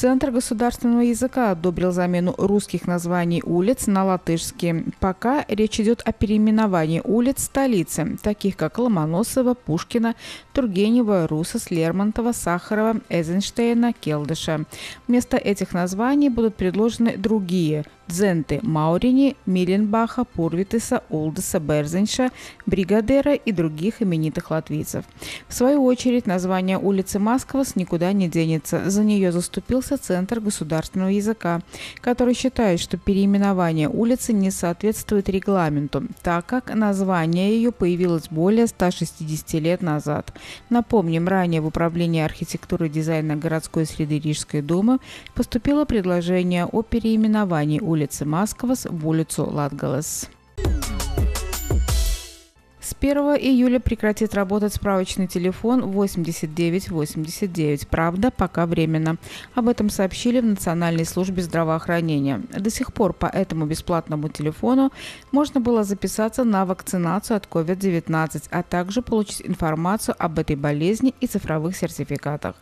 Центр государственного языка одобрил замену русских названий улиц на латышские. Пока речь идет о переименовании улиц столицы, таких как Ломоносова, Пушкина, Тургенева, Русос, Лермонтова, Сахарова, Эйзенштейна, Келдыша. Вместо этих названий будут предложены другие Дзенты Маурини, Миленбаха, Пурвитеса, Улдеса, Берзенша, Бригадера и других именитых латвийцев. В свою очередь, название улицы Масквас никуда не денется. За нее заступился Центр государственного языка, который считает, что переименование улицы не соответствует регламенту, так как название ее появилось более 160 лет назад. Напомним, ранее в Управление архитектуры и дизайна городской среды Рижской думы поступило предложение о переименовании улицы улицы Масковас в улицу Латгалес. С 1 июля прекратит работать справочный телефон 8989. Правда, пока временно. Об этом сообщили в Национальной службе здравоохранения. До сих пор по этому бесплатному телефону можно было записаться на вакцинацию от COVID-19, а также получить информацию об этой болезни и цифровых сертификатах.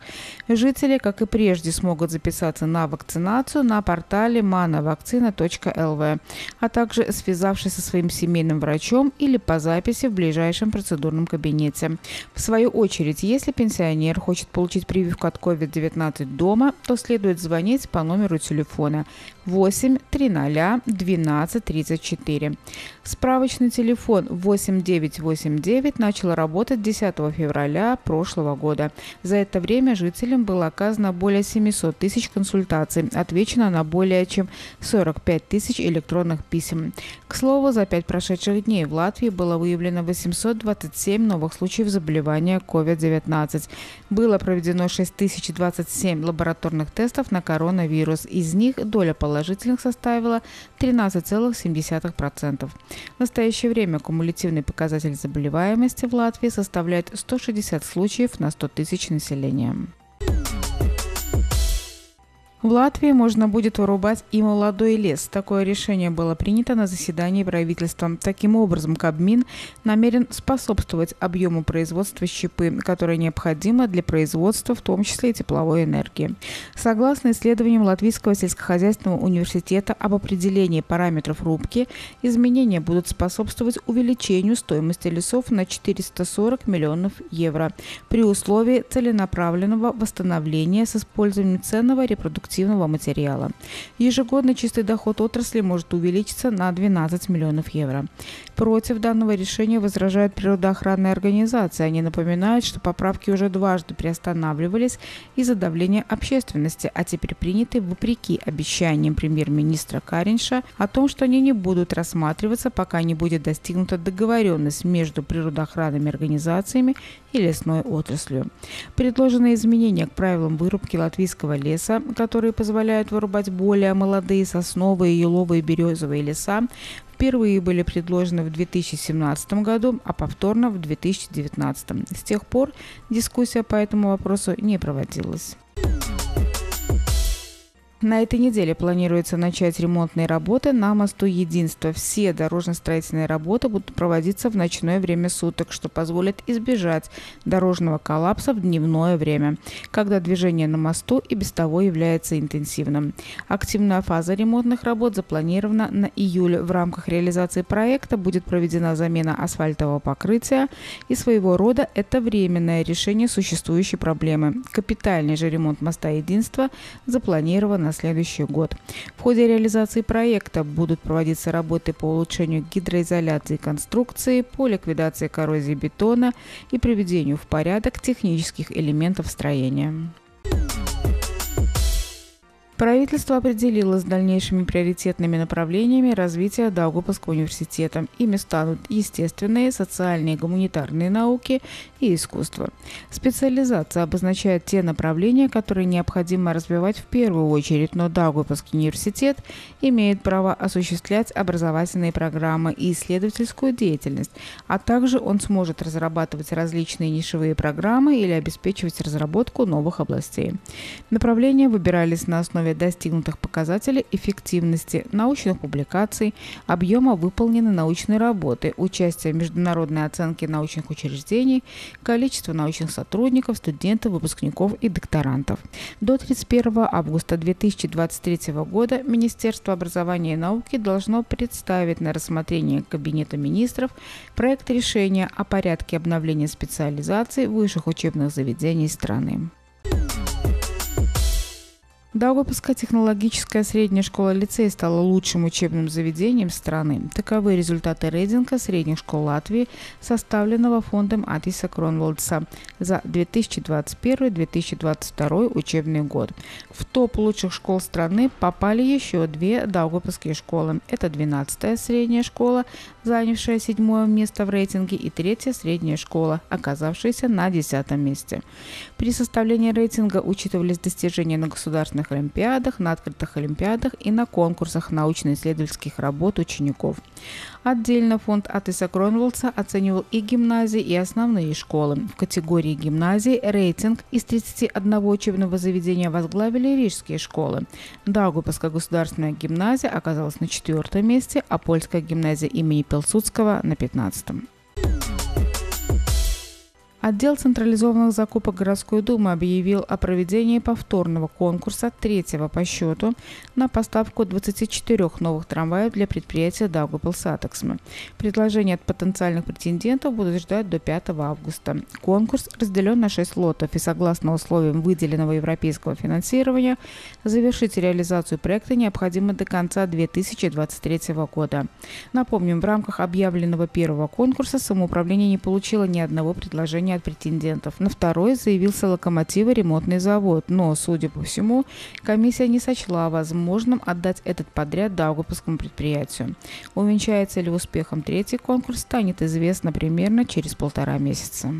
Жители, как и прежде, смогут записаться на вакцинацию на портале manavakcina.lv, а также связавшись со своим семейным врачом или по записи в ближайшем процедурном кабинете. В свою очередь, если пенсионер хочет получить прививку от COVID-19 дома, то следует звонить по номеру телефона 8 300 12 34. Справочный телефон 8989 начал работать 10 февраля прошлого года. За это время жителям было оказано более 700 тысяч консультаций, отвечено на более чем 45 тысяч электронных писем. К слову, за пять прошедших дней в Латвии было выявлено 827 новых случаев заболевания COVID-19. Было проведено 6027 лабораторных тестов на коронавирус. Из них доля положительных составила 13,7%. В настоящее время кумулятивный показатель заболеваемости в Латвии составляет 160 случаев на 100 тысяч населения. В Латвии можно будет вырубать и молодой лес. Такое решение было принято на заседании правительства. Таким образом, Кабмин намерен способствовать объему производства щепы, которая необходима для производства, в том числе и тепловой энергии. Согласно исследованиям Латвийского сельскохозяйственного университета об определении параметров рубки, изменения будут способствовать увеличению стоимости лесов на 440 миллионов евро при условии целенаправленного восстановления с использованием ценного репродуктивного репродуктивного материала. Ежегодно чистый доход отрасли может увеличиться на 12 миллионов евро. Против данного решения возражают природоохранные организации. Они напоминают, что поправки уже дважды приостанавливались из-за давления общественности, а теперь приняты вопреки обещаниям премьер-министра Каринша о том, что они не будут рассматриваться, пока не будет достигнута договоренность между природоохранными организациями и лесной отраслью. Предложенные изменения к правилам вырубки латвийского леса, которые позволяют вырубать более молодые сосновые, еловые, березовые леса, впервые были предложены в 2017 году, а повторно в 2019. С тех пор дискуссия по этому вопросу не проводилась. На этой неделе планируется начать ремонтные работы на мосту Единства. Все дорожно-строительные работы будут проводиться в ночное время суток, что позволит избежать дорожного коллапса в дневное время, когда движение на мосту и без того является интенсивным. Активная фаза ремонтных работ запланирована на июль. В рамках реализации проекта будет проведена замена асфальтового покрытия и своего рода это временное решение существующей проблемы. Капитальный же ремонт моста Единства запланирован на следующий год. В ходе реализации проекта будут проводиться работы по улучшению гидроизоляции конструкции, по ликвидации коррозии бетона и приведению в порядок технических элементов строения. Правительство определило с дальнейшими приоритетными направлениями развития Даугавпилского университета. Ими станут естественные, социальные, гуманитарные науки и искусство. Специализация обозначает те направления, которые необходимо развивать в первую очередь, но Даугавпилский университет имеет право осуществлять образовательные программы и исследовательскую деятельность, а также он сможет разрабатывать различные нишевые программы или обеспечивать разработку новых областей. Направления выбирались на основе основе достигнутых показателей эффективности научных публикаций, объема выполненной научной работы, участия в международной оценке научных учреждений, количества научных сотрудников, студентов, выпускников и докторантов. До 31 августа 2023 года Министерство образования и науки должно представить на рассмотрение Кабинета министров проект решения о порядке обновления специализаций высших учебных заведений страны. Даугавпилская технологическая средняя школа-лицей стала лучшим учебным заведением страны. Таковы результаты рейтинга средних школ Латвии, составленного фондом Атиса Кронволдса за 2021-2022 учебный год. В топ лучших школ страны попали еще две даугавпилские школы. Это 12-я средняя школа, занявшая седьмое место в рейтинге, и третья средняя школа, оказавшаяся на десятом месте. При составлении рейтинга учитывались достижения на государственных международных олимпиадах, на открытых олимпиадах и на конкурсах научно-исследовательских работ учеников. Отдельно фонд Атиса Кронволса оценивал и гимназии, и основные школы. В категории гимназий рейтинг из 31 учебного заведения возглавили рижские школы. Даугавпилсская государственная гимназия оказалась на четвертом месте, а польская гимназия имени Пилсудского на пятнадцатом. Отдел централизованных закупок городской думы объявил о проведении повторного конкурса, третьего по счету, на поставку 24 новых трамваев для предприятия Daugavpils Satiksme. Предложения от потенциальных претендентов будут ждать до 5 августа. Конкурс разделен на 6 лотов и согласно условиям выделенного европейского финансирования завершить реализацию проекта необходимо до конца 2023 года. Напомним, в рамках объявленного первого конкурса самоуправление не получило ни одного предложения претендентов. На второй заявился локомотивы ремонтный завод, но, судя по всему, комиссия не сочла возможным отдать этот подряд Даугавпилскому предприятию. Увенчается ли успехом третий конкурс, станет известно примерно через полтора месяца.